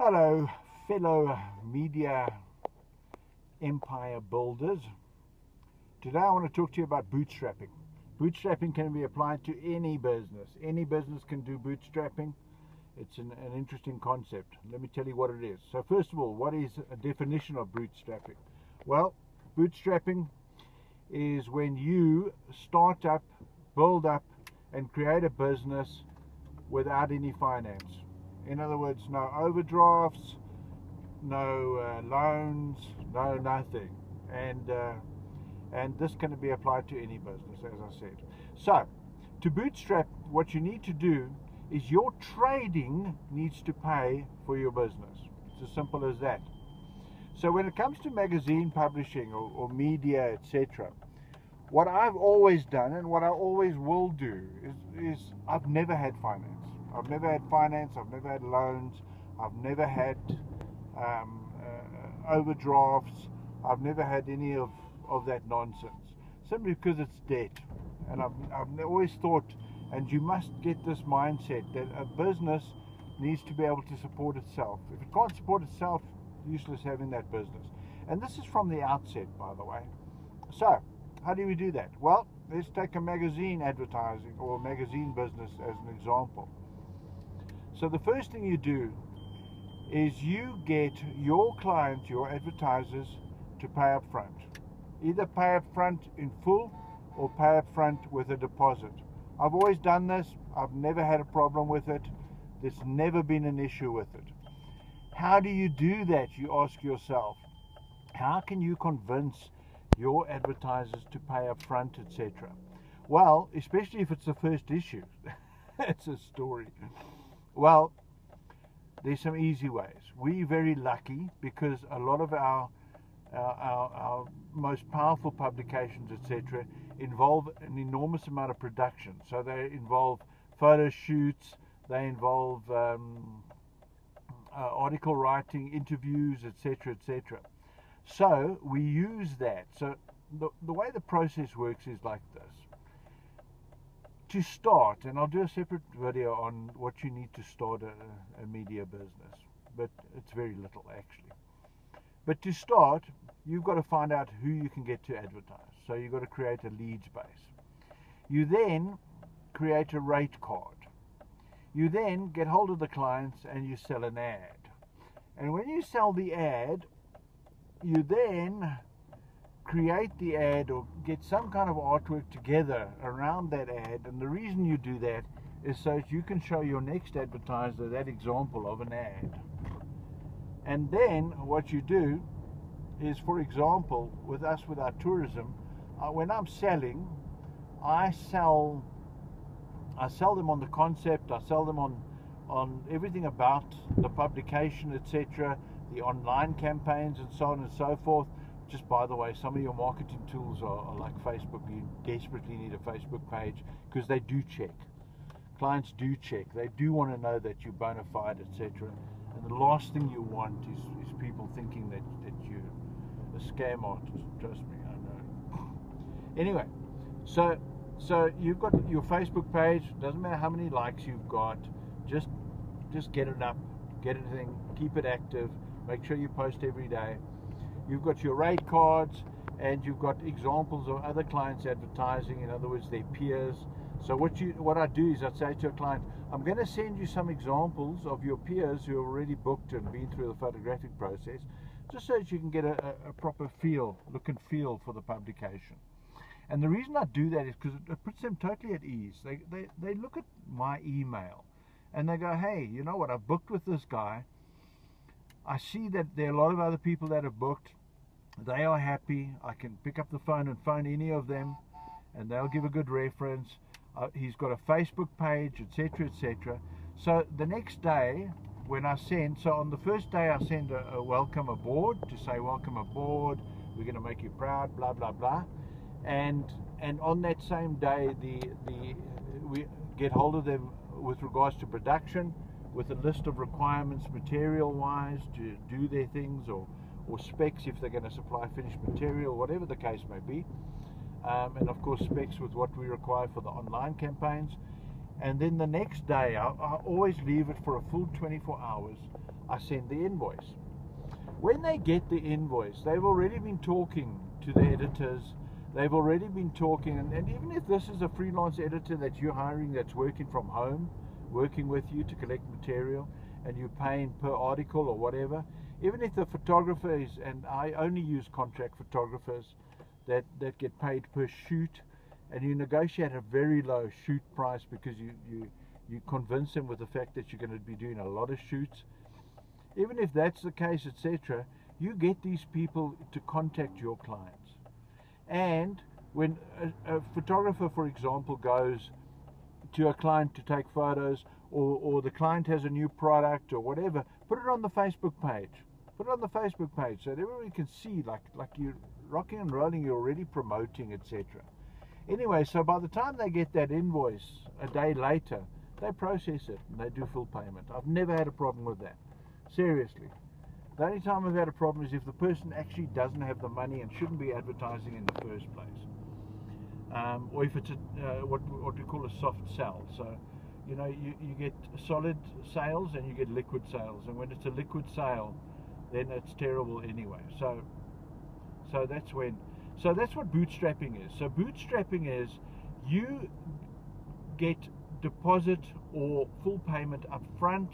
Hello, fellow media empire builders. Today I want to talk to you about bootstrapping. Bootstrapping can be applied to any business. Any business can do bootstrapping. It's an, an interesting concept. Let me tell you what it is. So, first of all, what is a definition of bootstrapping? Well, bootstrapping is when you start up, build up, and create a business without any finance. In other words, no overdrafts, no uh, loans, no nothing, and uh, and this can be applied to any business, as I said. So, to bootstrap, what you need to do is your trading needs to pay for your business. It's as simple as that. So, when it comes to magazine publishing or, or media, etc., what I've always done and what I always will do is, is I've never had finance. I've never had finance. I've never had loans. I've never had um, uh, overdrafts. I've never had any of, of that nonsense. Simply because it's debt. And I've, I've always thought, and you must get this mindset that a business needs to be able to support itself. If it can't support itself, useless having that business. And this is from the outset, by the way. So, how do we do that? Well, let's take a magazine advertising or magazine business as an example. So the first thing you do is you get your clients, your advertisers, to pay up front. Either pay up front in full or pay up front with a deposit. I've always done this. I've never had a problem with it. There's never been an issue with it. How do you do that? You ask yourself. How can you convince your advertisers to pay up front, etc.? Well, especially if it's the first issue. it's a story. Well, there's some easy ways. We're very lucky because a lot of our our, our, our most powerful publications, etc., involve an enormous amount of production. So they involve photo shoots, they involve um, uh, article writing, interviews, etc., etc. So we use that. So the, the way the process works is like this to start, and I'll do a separate video on what you need to start a, a media business, but it's very little actually. But to start, you've got to find out who you can get to advertise. So you've got to create a leads base. You then create a rate card. You then get hold of the clients and you sell an ad. And when you sell the ad, you then create the ad or get some kind of artwork together around that ad. And the reason you do that is so that you can show your next advertiser that example of an ad. And then what you do is, for example, with us with our tourism, uh, when I'm selling, I sell, I sell them on the concept. I sell them on, on everything about the publication, etc., the online campaigns, and so on and so forth just by the way, some of your marketing tools are, are like Facebook. You desperately need a Facebook page because they do check. Clients do check. They do want to know that you're bona fide, etc. And the last thing you want is, is people thinking that, that you're a scam artist. Trust me, I know. anyway, so so you've got your Facebook page. Doesn't matter how many likes you've got. Just just get it up, get it in, keep it active. Make sure you post every day you've got your rate cards, and you've got examples of other clients advertising, in other words, their peers. So what you what I do is I say to a client, I'm going to send you some examples of your peers who have already booked and been through the photographic process, just so that you can get a, a, proper feel, look and feel for the publication. And the reason I do that is because it puts them totally at ease. They, they, they look at my email and they go, hey, you know what, I've booked with this guy. I see that there are a lot of other people that have booked. They are happy. I can pick up the phone and phone any of them, and they'll give a good reference. Uh, he's got a Facebook page, etc., etc. So the next day, when I send, so on the first day I send a, a welcome aboard to say welcome aboard. We're going to make you proud, blah blah blah, and and on that same day, the the we get hold of them with regards to production with a list of requirements material wise to do their things or, or specs if they're going to supply finished material, whatever the case may be. Um, and of course, specs with what we require for the online campaigns. And then the next day, I, I always leave it for a full 24 hours. I send the invoice. When they get the invoice, they've already been talking to the editors. They've already been talking, and, and even if this is a freelance editor that you're hiring that's working from home, working with you to collect material, and you're paying per article or whatever, even if the photographer is, and I only use contract photographers that, that get paid per shoot, and you negotiate a very low shoot price because you, you, you convince them with the fact that you're going to be doing a lot of shoots. Even if that's the case, etc., you get these people to contact your clients. And when a, a photographer, for example, goes to a client to take photos, or, or the client has a new product or whatever, put it on the Facebook page. Put it on the Facebook page so that everybody can see, like like you're rocking and rolling, you're already promoting, etc. Anyway, so by the time they get that invoice a day later, they process it and they do full payment. I've never had a problem with that. Seriously. The only time I've had a problem is if the person actually doesn't have the money and shouldn't be advertising in the first place. Um, or if it's a, uh, what, what we call a soft sell. So, you know, you, you get solid sales and you get liquid sales. And when it's a liquid sale, then it's terrible anyway. So, so that's when, so that's what bootstrapping is. So bootstrapping is you get deposit or full payment up front.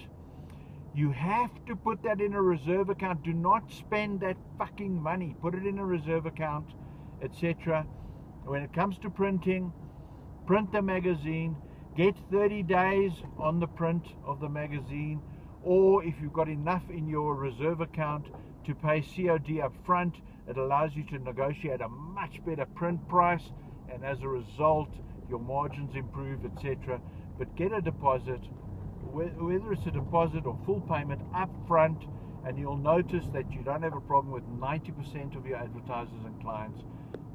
You have to put that in a reserve account. Do not spend that fucking money. Put it in a reserve account, etc. When it comes to printing, print the magazine. Get 30 days on the print of the magazine or if you've got enough in your reserve account to pay COD up front, it allows you to negotiate a much better print price and as a result your margins improve etc but get a deposit whether it's a deposit or full payment up front and you'll notice that you don't have a problem with 90% of your advertisers and clients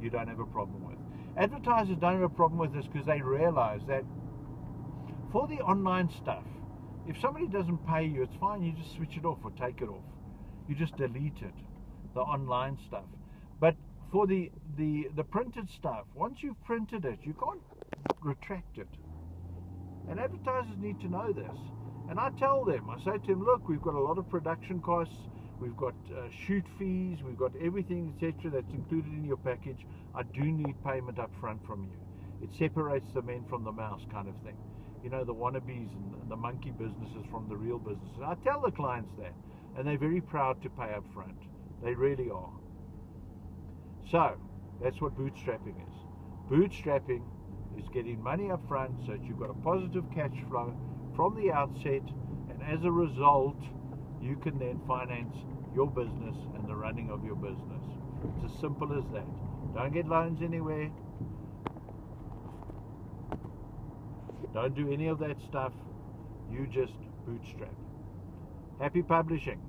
you don't have a problem with. Advertisers don't have a problem with this because they realize that for the online stuff if somebody doesn't pay you, it's fine. You just switch it off or take it off. You just delete it, the online stuff. But for the the the printed stuff, once you've printed it, you can't retract it. And advertisers need to know this. And I tell them, I say to them, look, we've got a lot of production costs, we've got uh, shoot fees, we've got everything, etc., that's included in your package. I do need payment up front from you. It separates the men from the mouse, kind of thing you know, the wannabes and the monkey businesses from the real businesses. I tell the clients that, and they're very proud to pay up front. They really are. So, that's what bootstrapping is. Bootstrapping is getting money up front so that you've got a positive cash flow from the outset, and as a result, you can then finance your business and the running of your business. It's as simple as that. Don't get loans anywhere. Don't do any of that stuff. You just bootstrap. Happy publishing.